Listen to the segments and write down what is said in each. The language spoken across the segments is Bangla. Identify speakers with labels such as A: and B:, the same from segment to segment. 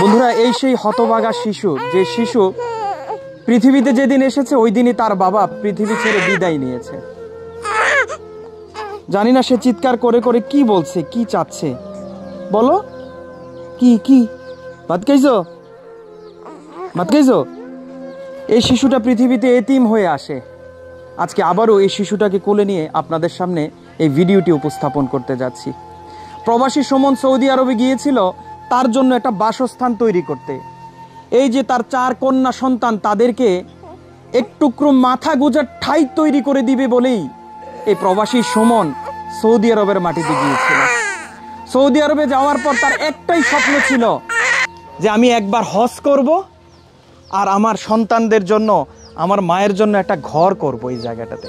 A: বন্ধুরা, এই সেই হতভাগা শিশু, যে শিশু পৃথিবীতে যেদিন এসেছে, ওই দিনই তার বাবা পৃথিবী ছেড়ে বিদায় নিয়েছে। জানি না সে চিৎকার করে করে কি বলছে, কি চাচ্ছে। বলো, কি কি? ভাত খাইছো? ভাত এই শিশুটা পৃথিবীতে এতিম হয়ে আসে। আজকে আবারও এই শিশুটাকে কোলে নিয়ে আপনাদের সামনে এই ভিডিওটি উপস্থাপন করতে যাচ্ছি। প্রবাসী সুমন সৌদি আরবে গিয়েছিল তার জন্য একটা বাসস্থান তৈরি করতে। এই যে তার চার কন্যা সন্তান, তাদেরকে একটুকরো মাথা গোজার ঠাই তৈরি করে দিবে বলেই এই প্রবাসী সুমন সৌদি আরবের মাটিতে গিয়েছিল। সৌদি আরবে যাওয়ার পর তার একটাই স্বপ্ন ছিল যে আমি একবার হজ করব আর আমার সন্তানদের জন্য, আমার মায়ের জন্য একটা ঘর করব এই জায়গাটাতে।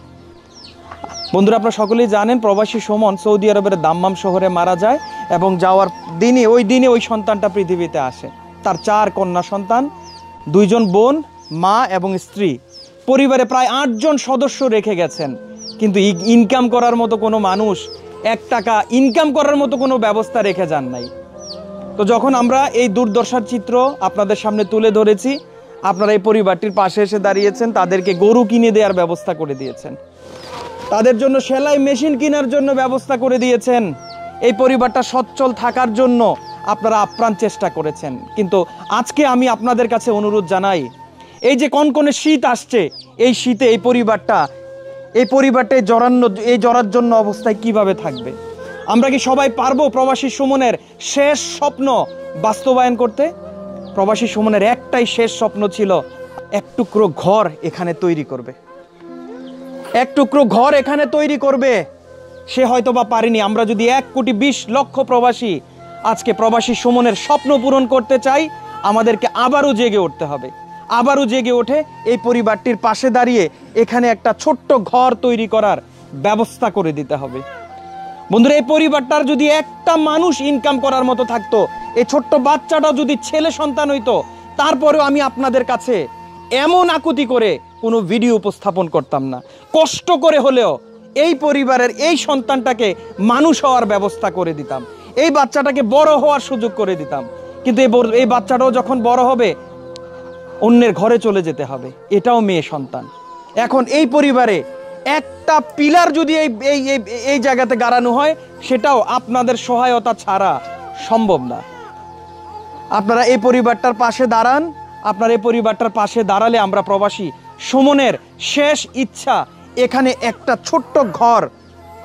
A: বন্ধুরা, আপনারা সকলেই জানেন প্রবাসী সুমন সৌদি আরবের দাম্মাম শহরে মারা যায় এবং যাওয়ার দিনে ওই দিনে ওই সন্তানটা পৃথিবীতে আসে। তার চার কন্যা সন্তান, দুইজন বোন, মা এবং স্ত্রী। পরিবারে প্রায় আটজন সদস্য রেখে গেছেন। কিন্তু ইনকাম করার মতো কোনো মানুষ, এক টাকা ইনকাম করার মতো কোনো ব্যবস্থা রেখে যান নাই। তো যখন আমরা এই দুর্দশার চিত্র আপনাদের সামনে তুলে ধরেছি, আপনারা এই পরিবারটির পাশে এসে দাঁড়িয়েছেন, তাদেরকে গরু কিনে দেওয়ার ব্যবস্থা করে দিয়েছেন। তাদের জন্য সেলাই মেশিন কেনার জন্য ব্যবস্থা করে দিয়েছেন। এই পরিবারটা সচ্ছল থাকার জন্য আপনারা আপ্রাণ চেষ্টা করেছেন। কিন্তু আজকে আমি আপনাদের কাছে অনুরোধ জানাই, এই যে কনকনে শীত আসছে, এই শীতে এই পরিবারটা এই পরিবারটা জরান্ন এই জরার জন্য অবস্থায় কীভাবে থাকবে? আমরা কি সবাই পারব প্রবাসী সুমনের শেষ স্বপ্ন বাস্তবায়ন করতে? প্রবাসী সুমনের একটাই শেষ স্বপ্ন ছিল, এক টুকরো ঘর এখানে তৈরি করবে। এক টুকরো ঘর এখানে তৈরি করবে। সে হয়তো বা পারেনি। আমরা যদি এক কোটি বিশ লক্ষ প্রবাসী আজকে প্রবাসী সুমনের স্বপ্ন পূরণ করতে চাই, আমাদেরকে আবারও জেগে উঠতে হবে। আবারও জেগে ওঠে এই পরিবারটির পাশে দাঁড়িয়ে এখানে একটা ছোট্ট ঘর তৈরি করার ব্যবস্থা করে দিতে হবে। বন্ধুরা, এই পরিবারটার যদি একটা মানুষ ইনকাম করার মতো থাকতো, এই ছোট্ট বাচ্চাটা যদি ছেলে সন্তান হইতো, তারপরেও আমি আপনাদের কাছে এমন আকুতি করে কোনো ভিডিও উপস্থাপন করতাম না। কষ্ট করে হলেও এই পরিবারের এই সন্তানটাকে মানুষ হওয়ার ব্যবস্থা করে দিতাম। এই বাচ্চাটাকে বড় হওয়ার সুযোগ করে দিতাম। কিন্তু এই বাচ্চাটাও যখন বড় হবে, অন্যের ঘরে চলে যেতে হবে। এটাও মেয়ে সন্তান। এখন এই পরিবারে একটা পিলার যদি এই, এই- এই জায়গাতে গাড়ানো হয়, সেটাও আপনাদের সহায়তা ছাড়া সম্ভব না। আপনারা এই পরিবারটার পাশে দাঁড়ান। আপনার এই পরিবারটার পাশে দাঁড়ালে আমরা প্রবাসী সুমনের শেষ ইচ্ছা এখানে একটা ছোট্ট ঘর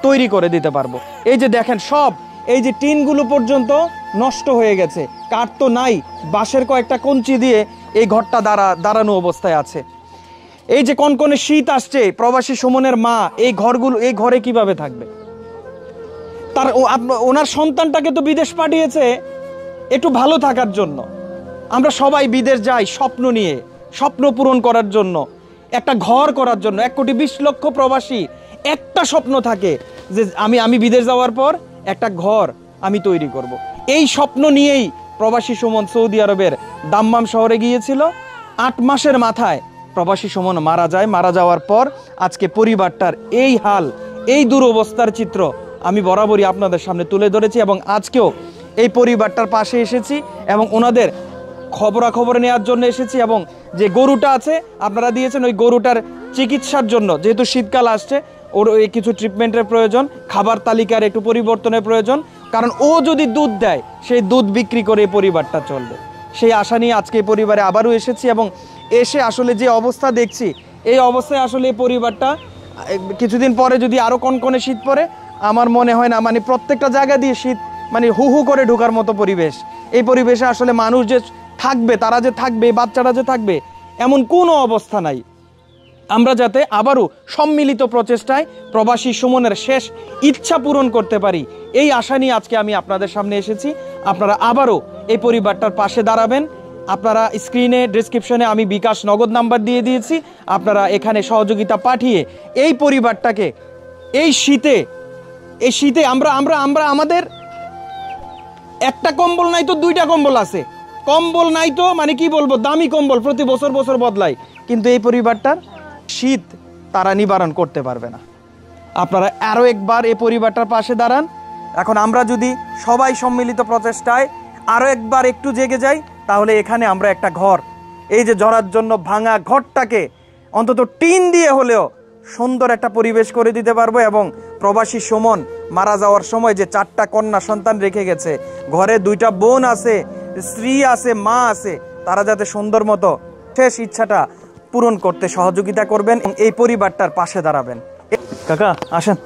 A: তৈরি করে দিতে পারব। এই যে দেখেন সব, এই যে টিনগুলো পর্যন্ত নষ্ট হয়ে গেছে, কাঠ তো নাই, বাঁশের কয়েকটা কঞ্চি দিয়ে এই ঘরটা দাঁড়া, দাঁড়ানো অবস্থায় আছে। এই যে কনকনে শীত আসছে, প্রবাসী সুমনের মা, এই ঘরগুলো, এই ঘরে কীভাবে থাকবে? তার ওনার সন্তানটাকে তো বিদেশ পাঠিয়েছে, একটু ভালো থাকার জন্য। আমরা সবাই বিদেশ যাই স্বপ্ন নিয়ে, স্বপ্ন পূরণ করার জন্য। একটা ঘর করার জন্য, এক কোটি বিশ লক্ষ প্রবাসী, একটা স্বপ্ন থাকে যে আমি আমি বিদেশ যাওয়ার পর একটা ঘর আমি তৈরি করব। এই স্বপ্ন নিয়েই প্রবাসী সুমন সৌদি আরবের দাম্মাম শহরে গিয়েছিল আট মাসের মাথায় প্রবাসী সুমন মারা যায় মারা যাওয়ার পর আজকে পরিবারটার এই হাল, এই দুরবস্থার চিত্র আমি বরাবরই আপনাদের সামনে তুলে ধরেছি এবং আজকেও এই পরিবারটার পাশে এসেছি এবং ওনাদের খবরাখবর নেওয়ার জন্য এসেছি এবং যে গরুটা আছে, আপনারা দিয়েছেন ওই গরুটার চিকিৎসার জন্য। যেহেতু শীতকাল আসছে, ওর ওই কিছু ট্রিটমেন্টের প্রয়োজন, খাবার তালিকার একটু পরিবর্তনের প্রয়োজন। কারণ ও যদি দুধ দেয়, সেই দুধ বিক্রি করে পরিবারটা চলবে। সেই আশা নিয়ে আজকে পরিবারে আবারও এসেছি এবং এসে আসলে যে অবস্থা দেখছি, এই অবস্থায় আসলে এই পরিবারটা, কিছুদিন পরে যদি আরও কনকনে শীত পড়ে, আমার মনে হয় না মানে প্রত্যেকটা জায়গা দিয়ে শীত মানে হু হু করে ঢোকার মতো পরিবেশ। এই পরিবেশে আসলে মানুষ যে থাকবে, তারা যে থাকবে, বাচ্চারা যে থাকবে, এমন কোনো অবস্থা নাই। আমরা যাতে আবারও সম্মিলিত প্রচেষ্টায় প্রবাসী সুমনের শেষ ইচ্ছা পূরণ করতে পারি, এই আশা নিয়ে আজকে আমি আপনাদের সামনে এসেছি। আপনারা আবারও এই পরিবারটার পাশে দাঁড়াবেন। আপনারা স্ক্রিনে, ডিসক্রিপশনে আমি বিকাশ নগদ নাম্বার দিয়ে দিয়েছি। আপনারা এখানে সহযোগিতা পাঠিয়ে এই পরিবারটাকে এই শীতে এই শীতে আমরা আমরা আমরা আমাদের একটা কম্বল নাই তো দুইটা কম্বল আছে। কম্বল নাই তো মানে কি বলব, দামি কম্বল প্রতি বছর বছর বদলায় কিন্তু এই পরিবারটার শীত তারা নিবারণ করতে পারবে না। আপনারা আরও একবার এই পরিবারটার পাশে দাঁড়ান। এখন আমরা যদি সবাই সম্মিলিত প্রচেষ্টায় আরও একবার একটু জেগে যাই, তাহলে এখানে আমরা একটা ঘর। এই যে জড়ার জন্য ভাঙা ঘরটাকে অন্তত টিন দিয়ে হলেও সুন্দর একটা পরিবেশ করে দিতে পারব এবং প্রবাসী সুমন মারা যাওয়ার সময় যে চারটা কন্যা সন্তান রেখে গেছে, ঘরে দুইটা বোন আছে স্ত্রী আছে মা আছে তারা যাতে সুন্দর মতো শেষ ইচ্ছাটা পূরণ করতে সহযোগিতা করবেন এবং এই পরিবারটার পাশে দাঁড়াবেন। কাকা আসেন।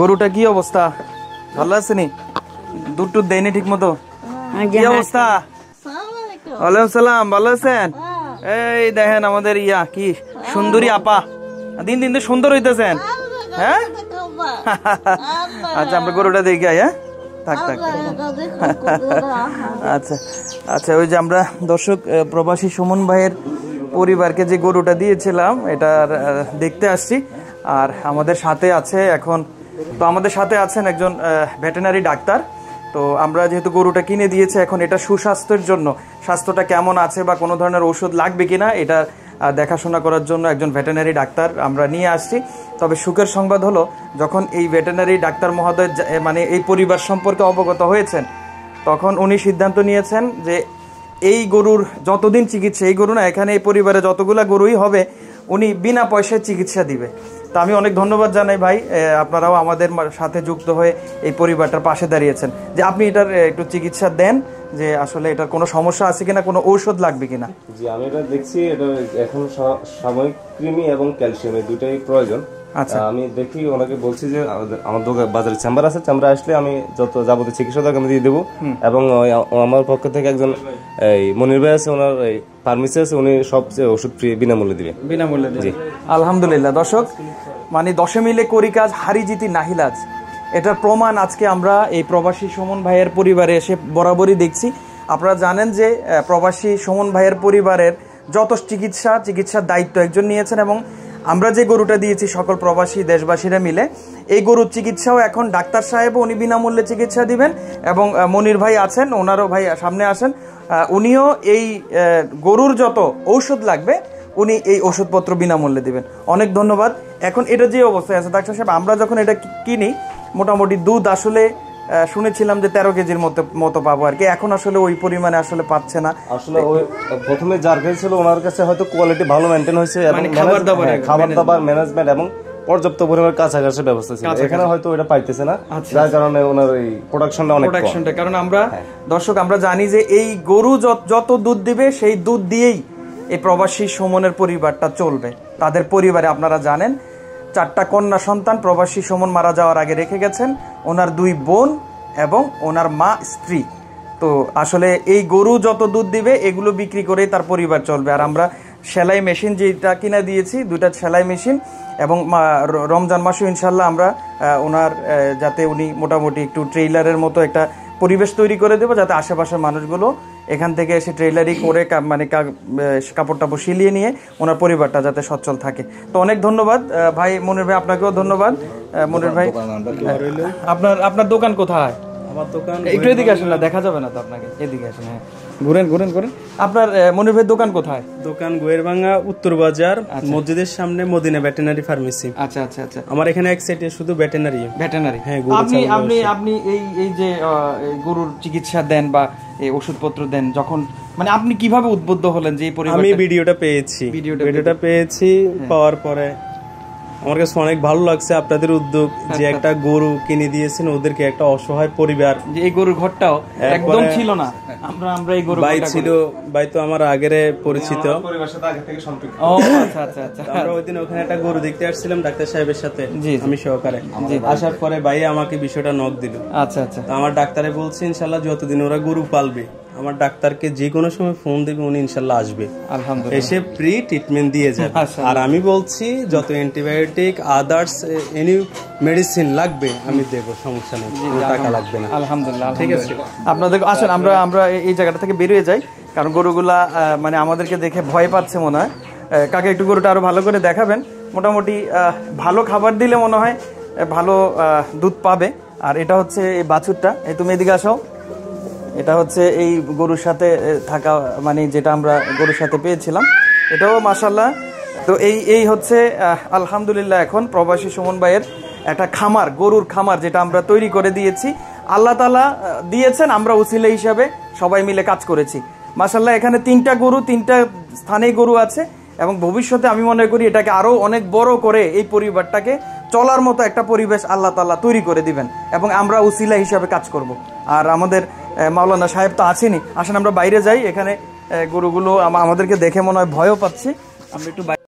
A: গরুটা কি অবস্থা? ভালো আছে নি? দুধ টুধ দেয়নি ঠিক মতো কি অবস্থা? ওয়ালাইকুম সালাম ভালো আছেন? এই দেখেন আমাদের ইয়া কি সুন্দরী আপা। দিন দিন তো সুন্দর হইতেছেন। হ্যাঁ? আচ্ছা আমরা গরুটা দেখি হ্যাঁ? থাক থাক। আচ্ছা আচ্ছা ওই যে আমরা দর্শক প্রবাসী সুমন ভাইয়ের পরিবারকে যে গরুটা দিয়েছিলাম আহ, দেখতে আসছি। আর আমাদের সাথে আছে এখন তো আমাদের সাথে আছেন একজন ভেটেনারি ডাক্তার। তো আমরা যেহেতু গরুটা কিনে দিয়েছে এখন এটা সুস্বাস্থ্যের জন্য স্বাস্থ্যটা কেমন আছে বা কোনো ধরনের ওষুধ লাগবে কিনা এটা দেখাশোনা করার জন্য একজন ভেটেনারি ডাক্তার আমরা নিয়ে আসছি। তবে সুখের সংবাদ হলো, যখন এই ভেটেনারি ডাক্তার মহোদয় মানে এই পরিবার সম্পর্কে অবগত হয়েছেন, তখন উনি সিদ্ধান্ত নিয়েছেন যে এই গরুর যতদিন চিকিৎসা, এই গরু না, এখানে এই পরিবারে যতগুলা গরুই হবে, উনি বিনা পয়সায় চিকিৎসা দিবে। তো আমি অনেক ধন্যবাদ জানাই ভাই আপনারাও আমাদের সাথে যুক্ত হয়ে এই পরিবারটার পাশে দাঁড়িয়েছেন যে আপনি এটার একটু চিকিৎসা দেন, যে আসলে এটার কোনো সমস্যা আছে কিনা, কোনো ঔষধ লাগবে কিনা
B: জি, আমি এটা দেখছি, এটা এখন সাময়িক কৃমি এবং ক্যালসিয়ামের দুটাই প্রয়োজন। আমি দেখি ওনাকে বলছি যে আমার দোকান বাজারে চেম্বার আছে চেম্বারে আসলে আমি যত যাবতীয় চিকিৎসা দরকার আমি দিয়ে দেবো। এবং আমার পক্ষ থেকে একজন এই মনির ভাই আছে ওনার এই ফার্মেসি আছে উনি সব যে ওষুধ ফ্রি বিনামূল্যে দিবে।
A: বিনামূল্যে জি। আলহামদুলিল্লাহ। দর্শক মানে দশে মিলে করি কাজ হারি জিতি নাহিলাজ এটার প্রমাণ আজকে আমরা এই প্রবাসী সুমন ভাইয়ের পরিবারে এসে বরাবরই দেখছি। আপনারা জানেন যে প্রবাসী সুমন ভাইয়ের পরিবারের যত চিকিৎসা চিকিৎসার দায়িত্ব একজন নিয়েছেন এবং আমরা যে গরুটা দিয়েছি, সকল প্রবাসী, দেশবাসীরা মিলে, এই গরুর চিকিৎসাও এখন ডাক্তার সাহেব উনি বিনামূল্যে চিকিৎসা দিবেন এবং মনির ভাই আছেন, ওনারও ভাই সামনে আসেন। উনিও এই গরুর যত ঔষধ লাগবে, উনি এই ওষুধপত্র বিনামূল্যে দিবেন। অনেক ধন্যবাদ। এখন এটা যে অবস্থায় আছে, ডাক্তার সাহেব, আমরা যখন এটা কিনি, মোটামুটি দুধ আসলে শুনেছিলাম যে তেরো কেজির মতো মতো পাবো আর কি। এখন আসলে ওই পরিমাণে আসলে পাচ্ছে না।
B: আসলে ওই প্রথমে যার কাছে ছিল ওনার কাছে হয়তো কোয়ালিটি ভালো মেনটেন হয়েছে
A: মানে খাবার
B: হ্যাঁ, খাবার দাবার ম্যানেজমেন্ট এবং পর্যাপ্ত পরিমাণ কাছাকাছি ব্যবস্থা ছিল। এখানে হয়তো ওটা পাইতেছে না যার কারণে ওনার এই প্রোডাকশনটা অনেক
A: প্রোডাকশনটা কারণ আমরা দর্শক আমরা জানি যে এই গরু যত- যত দুধ দিবে সেই দুধ দিয়েই এই প্রবাসী সুমনের পরিবারটা চলবে। তাদের পরিবারে আপনারা জানেন চারটা কন্যা সন্তান প্রবাসী সুমন মারা যাওয়ার আগে রেখে গেছেন, ওনার দুই বোন এবং ওনার মা স্ত্রী। তো আসলে এই গরু যত দুধ দিবে, এগুলো বিক্রি করেই তার পরিবার চলবে। আর আমরা সেলাই মেশিন যেটা কিনা দিয়েছি, দুইটা সেলাই মেশিন এবং রমজান মাসে ইনশাল্লাহ আমরা ওনার যাতে উনি মোটামুটি একটু ট্রেইলারের মতো একটা পরিবেশ তৈরি করে দেবো, যাতে আশেপাশের মানুষগুলো এখান থেকে এসে ট্রেইলারি করে মানে কাপড় টাপড় সিলিয়ে নিয়ে ওনার পরিবারটা যাতে সচ্ছল থাকে। তো অনেক ধন্যবাদ। ভাই মনির ভাই আপনাকেও ধন্যবাদ। মনির ভাই আপনার আপনার দোকান কোথায়?
C: আমার দোকান
A: একটু এদিকে আসেন না দেখা যাবে না তো আপনাকে। এদিকে আসেন হ্যাঁ। ঘুরেন ঘুরেন ঘুরেন। আপনার মনির ভাই দোকান কোথায়?
C: দোকান গোয়েরভাঙ্গা উত্তর বাজার মসজিদের সামনে মদিনা ভেটেনারি ফার্মেসি।
A: আচ্ছা আচ্ছা আচ্ছা।
C: আমার এখানে এক সাইডে শুধু ভেটেনারি
A: ভেটেনারি
C: হ্যাঁ,
A: আপনি আপনি আপনি এই এই যে আহ, গরুর চিকিৎসা দেন বা এই ওষুধপত্র দেন যখন মানে আপনি কীভাবে উদ্বুদ্ধ হলেন যে এই পরিবার
C: আমি ভিডিওটা পেয়েছি।
A: ভিডিওটা
C: ভিডিওটা পেয়েছি পাওয়ার পরে আমার কাছে অনেক ভালো লাগছে আপনাদের উদ্যোগ যে একটা গরু কিনে দিয়েছেন ওদেরকে একটা অসহায় পরিবার।
A: যে এই গরুর ঘরটাও একদম ছিল না। আমরা আমরা এই গরু
C: ভাই ছিল ভাই তো আমার আগের পরিচিত।
B: পরিবারের সাথে আগে থেকে সম্পৃক্ত।
A: ও আচ্ছা আচ্ছা আচ্ছা।
C: আমরা ওই দিন ওখানে একটা গরু দেখতে আসছিলাম ডাক্তার সাহেবের সাথে। আমি সহকারে। আসার পরে ভাই আমাকে বিষয়টা নক দিল।
A: আচ্ছা আচ্ছা।
C: তো আমার ডাক্তারে বলছে ইনশাল্লাহ যতদিন ওরা গরু পালবে আমার ডাক্তারকে যে কোনো সময় ফোন দিবে উনি ইনশাল্লাহ আসবে।
A: আলহামদুলিল্লাহ।
C: এসে প্রি ট্রিটমেন্ট দিয়ে যাবে।
A: আচ্ছা।
C: আর আমি বলছি যত অ্যান্টিবায়োটিক আদার্স এনি মেডিসিন লাগবে আমি দেবো সমস্যা নেই। টাকা লাগবে না।
A: আলহামদুলিল্লাহ ঠিক আছে? আপনাদের আসেন আমরা আমরা এই- এই জায়গাটা থেকে বেরিয়ে যাই কারণ গরুগুলা মানে আমাদেরকে দেখে ভয় পাচ্ছে মনে হয়। কাকে একটু গরুটা আরও ভালো করে দেখাবেন। মোটামুটি ভালো খাবার দিলে মনে হয় ভালো দুধ পাবে। আর এটা হচ্ছে এই বাছুরটা। এই তুমি এদিকে আসো। এটা হচ্ছে এই গরুর সাথে থাকা মানে যেটা আমরা গরুর সাথে পেয়েছিলাম। এটাও মাসাল্লাহ তো এই এই হচ্ছে আলহামদুলিল্লাহ এখন প্রবাসী সুমন ভাইয়ের একটা খামার, গরুর খামার যেটা আমরা তৈরি করে দিয়েছি। আল্লাহ তালা দিয়েছেন, আমরা উসিলে হিসাবে সবাই মিলে কাজ করেছি। মাসাল্লাহ এখানে তিনটা গরু, তিনটা স্থানেই গরু আছে এবং ভবিষ্যতে আমি মনে করি এটাকে আরও অনেক বড় করে এই পরিবারটাকে চলার মতো একটা পরিবেশ আল্লাহ তাল্লাহ তৈরি করে দিবেন এবং আমরা উসিলা হিসাবে কাজ করব। আর আমাদের মাওলানা সাহেব তো আছেনই। আসেন, আমরা বাইরে যাই। এখানে গরুগুলো আমাদেরকে দেখে মনে হয় ভয়ও পাচ্ছি। আমরা একটু